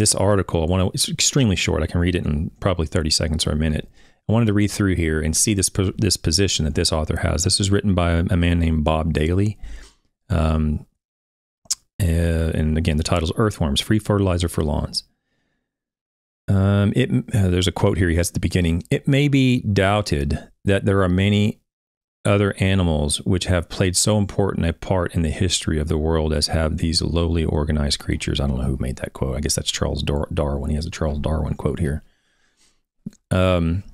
this article, I want to, it's extremely short. I can read it in probably 30 seconds or a minute. I wanted to read through here and see this this position that this author has. This is written by a man named Bob Daly. Um, uh, and again, the title is Earthworms, Free Fertilizer for Lawns. Um, it, uh, there's a quote here he has at the beginning. It may be doubted that there are many other animals which have played so important a part in the history of the world as have these lowly organized creatures. I don't know who made that quote. I guess that's Charles Dar- Darwin. He has a Charles Darwin quote here. Um,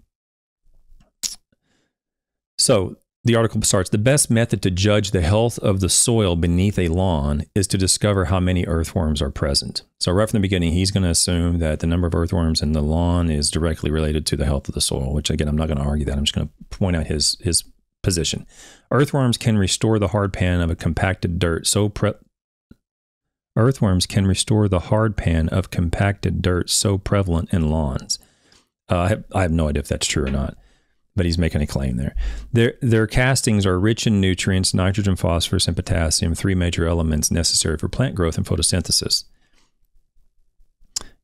so the article starts The best method to judge the health of the soil beneath a lawn is to discover how many earthworms are present. So, right from the beginning, he's going to assume that the number of earthworms in the lawn is directly related to the health of the soil, which, again, I'm not going to argue that. I'm just going to point out his, his position. Earthworms can restore the hard pan of a compacted dirt so pre- Earthworms can restore the hard pan of compacted dirt so prevalent in lawns. Uh, I, have, I have no idea if that's true or not but he's making a claim there. Their, their castings are rich in nutrients, nitrogen, phosphorus, and potassium, three major elements necessary for plant growth and photosynthesis.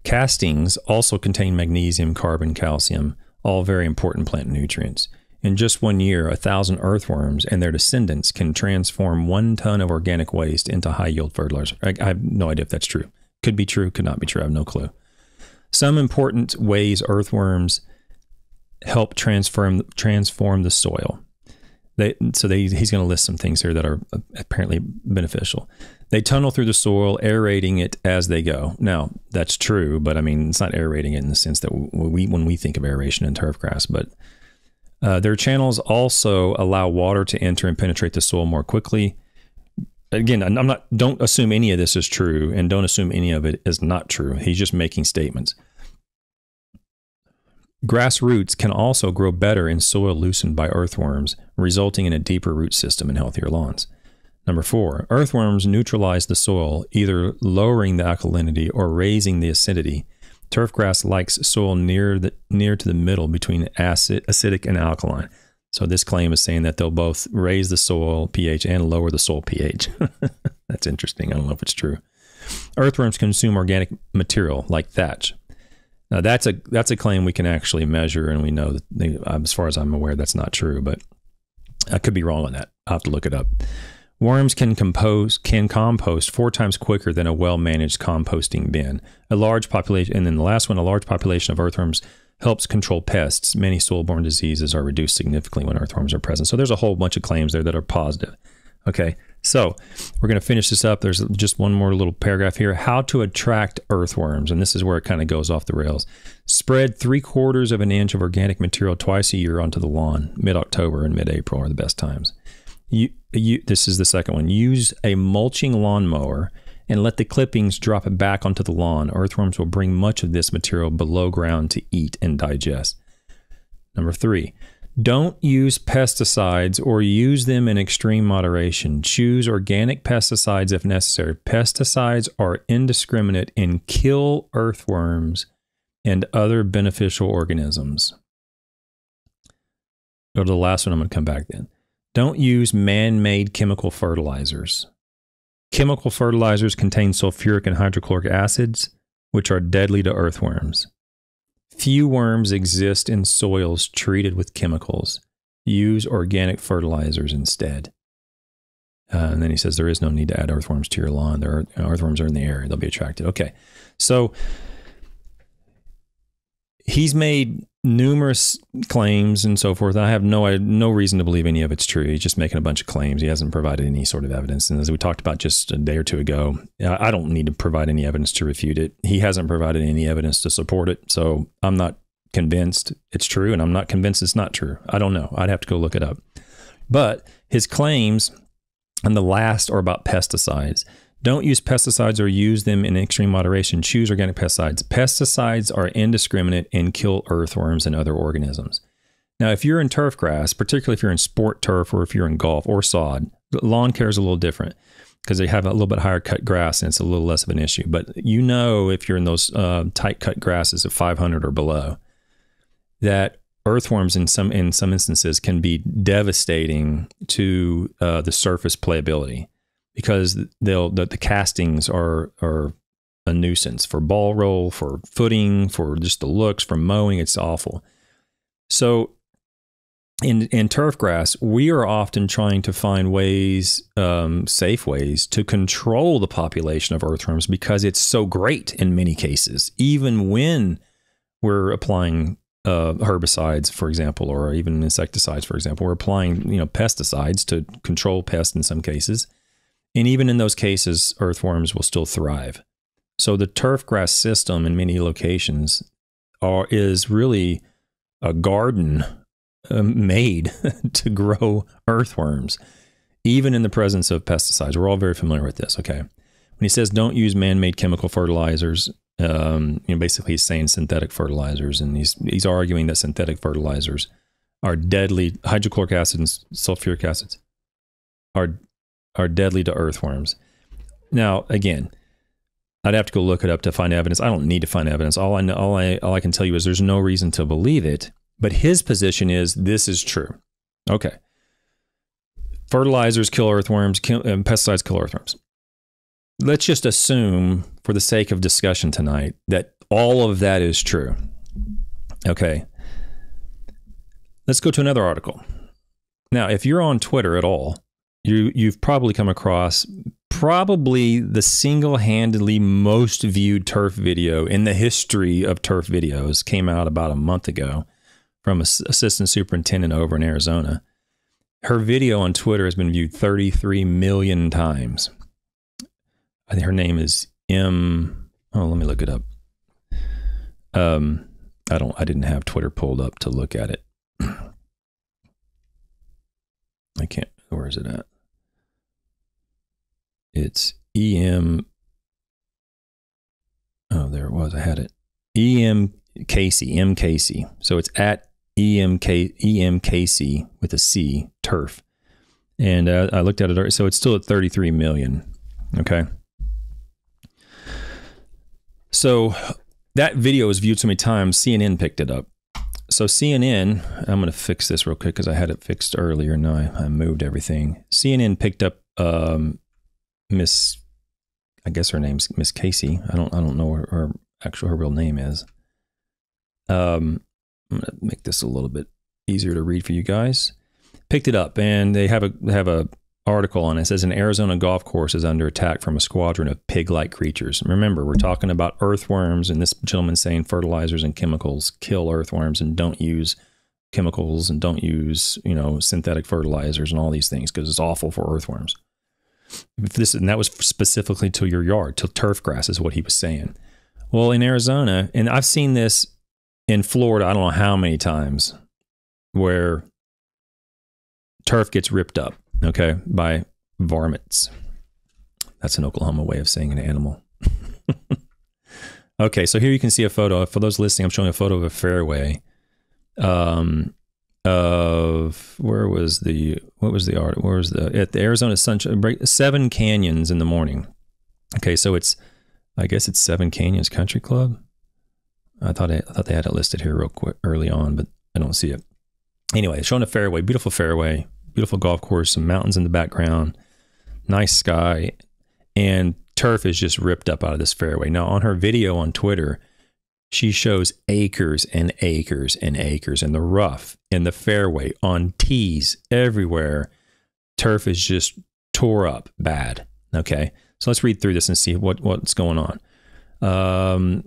Castings also contain magnesium, carbon, calcium, all very important plant nutrients. In just one year, a thousand earthworms and their descendants can transform one ton of organic waste into high yield fertilizer. I, I have no idea if that's true. Could be true, could not be true. I have no clue. Some important ways earthworms help transform transform the soil. They, so they, he's going to list some things here that are apparently beneficial. They tunnel through the soil, aerating it as they go. Now that's true, but I mean it's not aerating it in the sense that we when we think of aeration in turf grass. But uh, their channels also allow water to enter and penetrate the soil more quickly. Again, I'm not. Don't assume any of this is true, and don't assume any of it is not true. He's just making statements. Grass roots can also grow better in soil loosened by earthworms, resulting in a deeper root system and healthier lawns. Number four, earthworms neutralize the soil, either lowering the alkalinity or raising the acidity. Turfgrass likes soil near the near to the middle between acid, acidic and alkaline. So this claim is saying that they'll both raise the soil pH and lower the soil pH. That's interesting. I don't know if it's true. Earthworms consume organic material like thatch. Now that's a that's a claim we can actually measure, and we know that they, as far as I'm aware, that's not true. But I could be wrong on that. I'll have to look it up. Worms can compose can compost four times quicker than a well managed composting bin. A large population, and then the last one, a large population of earthworms helps control pests. Many soil-borne diseases are reduced significantly when earthworms are present. So there's a whole bunch of claims there that are positive. Okay, so we're going to finish this up. There's just one more little paragraph here. How to attract earthworms. And this is where it kind of goes off the rails. Spread three quarters of an inch of organic material twice a year onto the lawn. Mid October and mid April are the best times. You, you, this is the second one. Use a mulching lawnmower and let the clippings drop it back onto the lawn. Earthworms will bring much of this material below ground to eat and digest. Number three, don't use pesticides or use them in extreme moderation. Choose organic pesticides if necessary. Pesticides are indiscriminate and kill earthworms and other beneficial organisms. Go to the last one. I'm going to come back then. Don't use man made chemical fertilizers. Chemical fertilizers contain sulfuric and hydrochloric acids, which are deadly to earthworms. Few worms exist in soils treated with chemicals. Use organic fertilizers instead. Uh, and then he says there is no need to add earthworms to your lawn. There are earthworms are in the area; they'll be attracted. Okay, so he's made numerous claims and so forth. I have no no reason to believe any of it's true. He's just making a bunch of claims. He hasn't provided any sort of evidence. And as we talked about just a day or two ago, I don't need to provide any evidence to refute it. He hasn't provided any evidence to support it. So I'm not convinced it's true, and I'm not convinced it's not true. I don't know. I'd have to go look it up. But his claims and the last are about pesticides. Don't use pesticides or use them in extreme moderation. Choose organic pesticides. Pesticides are indiscriminate and kill earthworms and other organisms. Now, if you're in turf grass, particularly if you're in sport turf or if you're in golf or sod, lawn care is a little different because they have a little bit higher cut grass and it's a little less of an issue. But you know, if you're in those uh, tight cut grasses of 500 or below, that earthworms in some in some instances can be devastating to uh, the surface playability because they'll the, the castings are are a nuisance for ball roll, for footing, for just the looks, for mowing. It's awful. So in in turf grass, we are often trying to find ways, um, safe ways, to control the population of earthworms because it's so great in many cases, even when we're applying uh, herbicides, for example, or even insecticides, for example. We're applying you know pesticides to control pests in some cases, and even in those cases, earthworms will still thrive. So the turf grass system in many locations are is really a garden um, made to grow earthworms, even in the presence of pesticides. We're all very familiar with this. Okay, when he says don't use man-made chemical fertilizers, um, you know, basically he's saying synthetic fertilizers, and he's he's arguing that synthetic fertilizers are deadly. Hydrochloric acids and sulfuric acids are are deadly to earthworms. Now, again, I'd have to go look it up to find evidence. I don't need to find evidence. All I know, all I all I can tell you is there's no reason to believe it. But his position is this is true. Okay. Fertilizers kill earthworms, kill, um, pesticides kill earthworms. Let's just assume, for the sake of discussion tonight, that all of that is true. Okay. Let's go to another article. Now, if you're on Twitter at all, you you've probably come across probably the single-handedly most viewed turf video in the history of turf videos came out about a month ago from assistant superintendent over in Arizona. Her video on Twitter has been viewed 33 million times. I think her name is M. Oh, let me look it up. Um, I don't. I didn't have Twitter pulled up to look at it. I can't. Where is it at? It's EM. Oh, there it was. I had it. EM Casey, M Casey. So it's at EMK, EMKC with a C, turf. And uh, I looked at it, so it's still at 33 million. Okay. So that video was viewed so many times, CNN picked it up. So CNN, I'm going to fix this real quick because I had it fixed earlier. Now I, I moved everything. CNN picked up um, Miss, I guess her name's Miss Casey. I don't, I don't know her, her actual her real name is. Um, I'm going to make this a little bit easier to read for you guys. Picked it up, and they have a have a article on it. says an Arizona golf course is under attack from a squadron of pig-like creatures. Remember, we're talking about earthworms, and this gentleman saying fertilizers and chemicals kill earthworms, and don't use chemicals and don't use you know synthetic fertilizers and all these things because it's awful for earthworms. This and that was specifically to your yard, to turf grass is what he was saying. Well, in Arizona, and I've seen this in Florida, I don't know how many times where turf gets ripped up, okay, by varmints. That's an Oklahoma way of saying an animal. okay, so here you can see a photo. For those listening, I'm showing a photo of a fairway. Um, of where was the what was the art? Where was the at the Arizona Sunshine seven canyons in the morning. Okay, so it's I guess it's Seven Canyons Country Club. I thought I, I, thought they had it listed here real quick early on, but I don't see it. Anyway, showing a fairway, beautiful fairway, beautiful golf course, some mountains in the background, nice sky, and turf is just ripped up out of this fairway. Now, on her video on Twitter, she shows acres and acres and acres in the rough, in the fairway, on tees, everywhere. Turf is just tore up bad. Okay, so let's read through this and see what, what's going on. Um,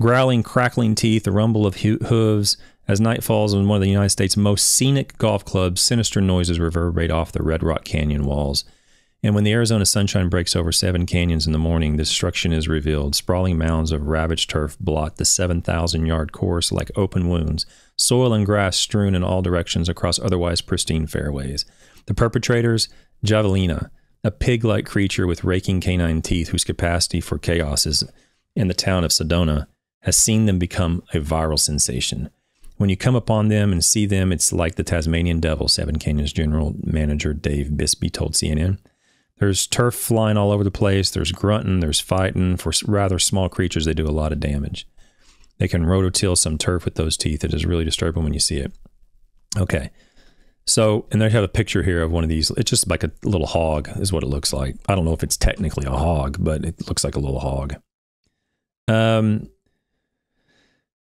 growling, crackling teeth, the rumble of hooves. As night falls on one of the United States' most scenic golf clubs, sinister noises reverberate off the Red Rock Canyon walls. And when the Arizona sunshine breaks over seven canyons in the morning, destruction is revealed. Sprawling mounds of ravaged turf blot the 7,000 yard course like open wounds, soil and grass strewn in all directions across otherwise pristine fairways. The perpetrators, Javelina, a pig like creature with raking canine teeth whose capacity for chaos is in the town of Sedona, has seen them become a viral sensation. When you come upon them and see them, it's like the Tasmanian devil, Seven Canyons General Manager Dave Bisbee told CNN. There's turf flying all over the place. There's grunting. There's fighting. For rather small creatures, they do a lot of damage. They can rototill some turf with those teeth. It is really disturbing when you see it. Okay. So, and they have a picture here of one of these. It's just like a little hog, is what it looks like. I don't know if it's technically a hog, but it looks like a little hog. Um,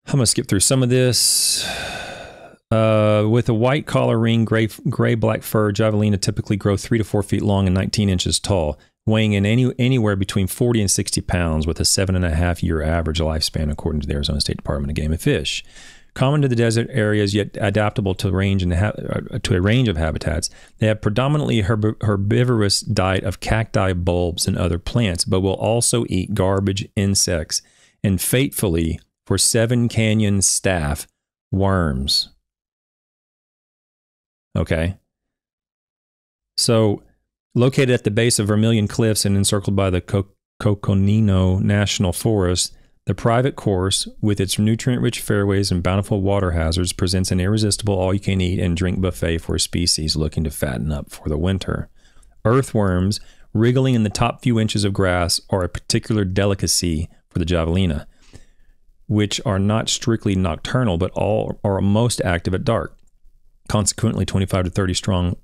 I'm going to skip through some of this. Uh, with a white collar ring, gray gray black fur, javelina typically grow three to four feet long and 19 inches tall, weighing in any anywhere between 40 and 60 pounds, with a seven and a half year average lifespan, according to the Arizona State Department of Game and Fish. Common to the desert areas, yet adaptable to range and ha- uh, to a range of habitats, they have predominantly herb- herbivorous diet of cacti, bulbs, and other plants, but will also eat garbage, insects, and fatefully, for Seven Canyon staff, worms. Okay. So, located at the base of Vermilion Cliffs and encircled by the Co- Coconino National Forest, the private course, with its nutrient rich fairways and bountiful water hazards, presents an irresistible all you can eat and drink buffet for species looking to fatten up for the winter. Earthworms, wriggling in the top few inches of grass, are a particular delicacy for the javelina, which are not strictly nocturnal but all are most active at dark. Consequently, 25 to 30 strong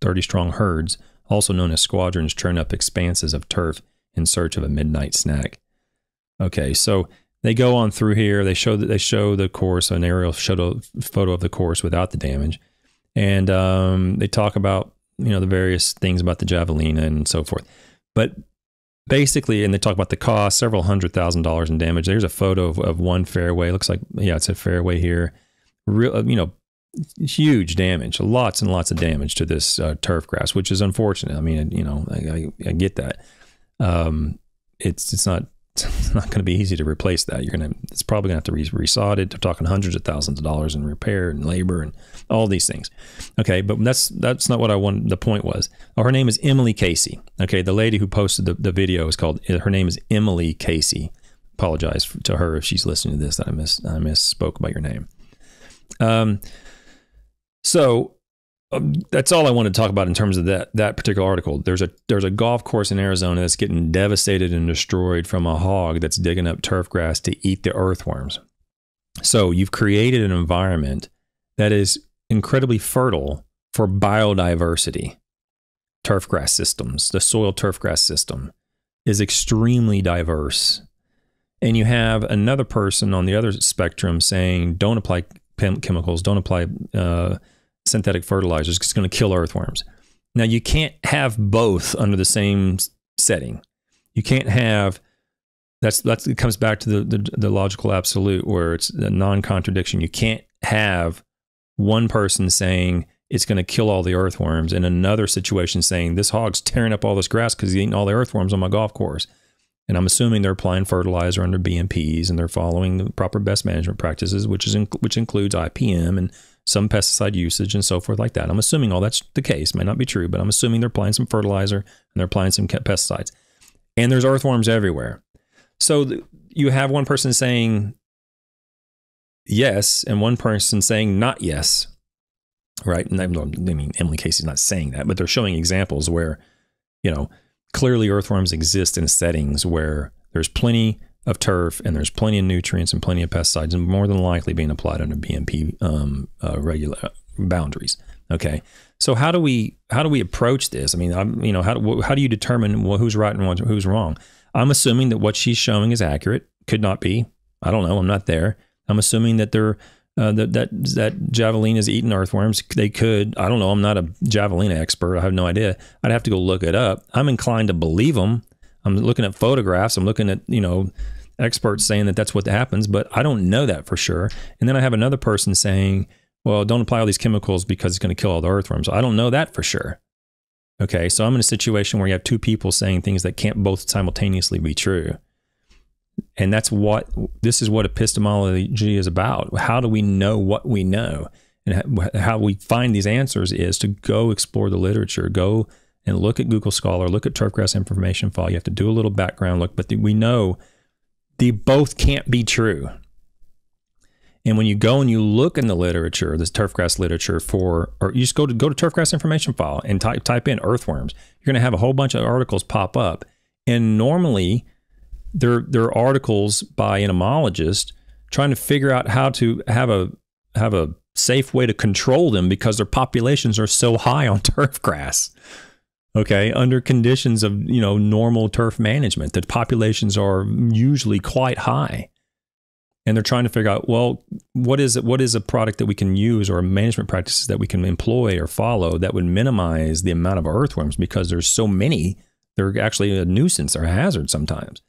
30 strong herds, also known as squadrons, churn up expanses of turf in search of a midnight snack. Okay, so they go on through here. They show that they show the course. An aerial photo of the course without the damage, and um, they talk about you know the various things about the javelina and so forth. But basically, and they talk about the cost, several hundred thousand dollars in damage. There's a photo of, of one fairway. It looks like yeah, it's a fairway here. Real, you know, huge damage, lots and lots of damage to this uh, turf grass, which is unfortunate. I mean, you know, I, I, I get that. Um, it's it's not it's not going to be easy to replace that. You're going to it's probably going to have to be resodded. They're talking hundreds of thousands of dollars in repair and labor and all these things. Okay, but that's that's not what I want. The point was, oh, her name is Emily Casey. Okay, the lady who posted the, the video is called. Her name is Emily Casey. Apologize to her if she's listening to this that I miss I misspoke about your name. Um, so um, that's all I want to talk about in terms of that that particular article. There's a there's a golf course in Arizona that's getting devastated and destroyed from a hog that's digging up turf grass to eat the earthworms. So you've created an environment that is incredibly fertile for biodiversity. Turf grass systems, the soil turf grass system is extremely diverse. And you have another person on the other spectrum saying, don't apply chemicals, don't apply uh, synthetic fertilizers it's going to kill earthworms. Now, you can't have both under the same setting. You can't have that's that's it comes back to the, the, the logical absolute where it's a non-contradiction. You can't have one person saying it's going to kill all the earthworms and another situation saying this hog's tearing up all this grass because he's eating all the earthworms on my golf course. And I'm assuming they're applying fertilizer under BMPs and they're following the proper best management practices, which is in, which includes IPM and some pesticide usage and so forth like that. I'm assuming all that's the case. May not be true, but I'm assuming they're applying some fertilizer and they're applying some pesticides. And there's earthworms everywhere. So you have one person saying yes and one person saying not yes. Right? And I mean, Emily Casey's not saying that, but they're showing examples where, you know, clearly earthworms exist in settings where there's plenty of turf and there's plenty of nutrients and plenty of pesticides and more than likely being applied under BMP um, uh, regular uh, boundaries. Okay, so how do we how do we approach this? I mean, I'm, you know, how do, how do you determine who's right and who's wrong? I'm assuming that what she's showing is accurate. Could not be. I don't know. I'm not there. I'm assuming that they're uh, that that that javelina is eating earthworms. They could. I don't know. I'm not a javelina expert. I have no idea. I'd have to go look it up. I'm inclined to believe them I'm looking at photographs. I'm looking at, you know, experts saying that that's what happens, but I don't know that for sure. And then I have another person saying, well, don't apply all these chemicals because it's going to kill all the earthworms. I don't know that for sure. Okay, so I'm in a situation where you have two people saying things that can't both simultaneously be true. And that's what this is what epistemology is about. How do we know what we know? And how we find these answers is to go explore the literature, go and look at Google Scholar, look at turfgrass information file. You have to do a little background look, but we know the both can't be true. And when you go and you look in the literature, this turfgrass literature for, or you just go to go to turfgrass information file and type type in earthworms, you're going to have a whole bunch of articles pop up. And normally, they're they're articles by entomologists trying to figure out how to have a have a safe way to control them because their populations are so high on turfgrass. Okay, under conditions of you know normal turf management, the populations are usually quite high, and they're trying to figure out well, what is it? What is a product that we can use or management practices that we can employ or follow that would minimize the amount of earthworms because there's so many. They're actually a nuisance or a hazard sometimes.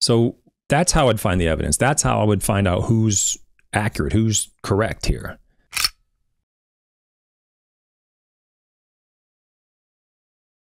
So that's how I'd find the evidence. That's how I would find out who's accurate, who's correct here.